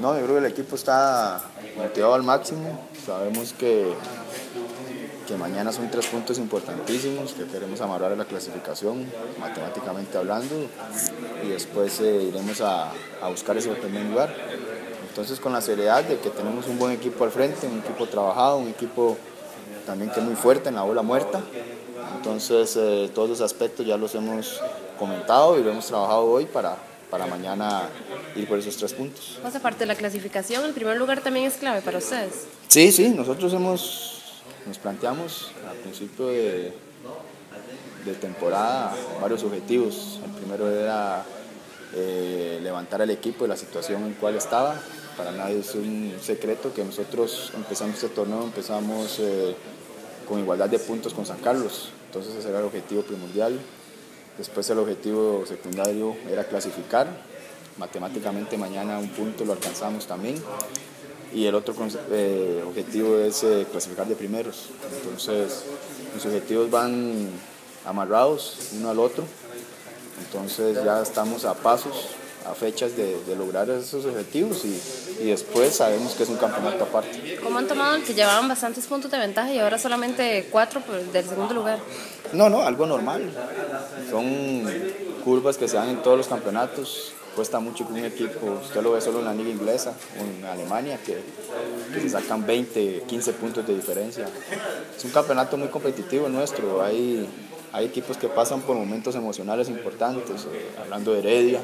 No, yo creo que el equipo está motivado al máximo. Sabemos que, que mañana son tres puntos importantísimos, que queremos amarrar la clasificación, matemáticamente hablando, y después eh, iremos a, a buscar ese primer lugar. Entonces con la seriedad de que tenemos un buen equipo al frente, un equipo trabajado, un equipo también que es muy fuerte en la bola muerta. Entonces eh, todos los aspectos ya los hemos comentado y lo hemos trabajado hoy para, para mañana ir por esos tres puntos. Más aparte de la clasificación, el primer lugar también es clave para ustedes. Sí, sí, nosotros hemos, nos planteamos al principio de, de temporada varios objetivos. El primero era eh, levantar al equipo de la situación en cual estaba. Para nadie es un secreto que nosotros empezamos este torneo, empezamos eh, con igualdad de puntos con San Carlos. Entonces ese era el objetivo primordial. Después el objetivo secundario era clasificar. Matemáticamente mañana un punto lo alcanzamos también. Y el otro eh, objetivo es eh, clasificar de primeros. Entonces los objetivos van amarrados uno al otro. Entonces ya estamos a pasos, a fechas de, de lograr esos objetivos y, y, después sabemos que es un campeonato aparte. ¿Cómo han tomado el que llevaban bastantes puntos de ventaja y ahora solamente cuatro del segundo lugar? No, no, algo normal. Son curvas que se dan en todos los campeonatos. Cuesta mucho que un equipo, usted lo ve solo en la liga inglesa o en Alemania, que, que se sacan 20, 15 puntos de diferencia. Es un campeonato muy competitivo nuestro. Hay, hay equipos que pasan por momentos emocionales importantes, eh, hablando de Heredia,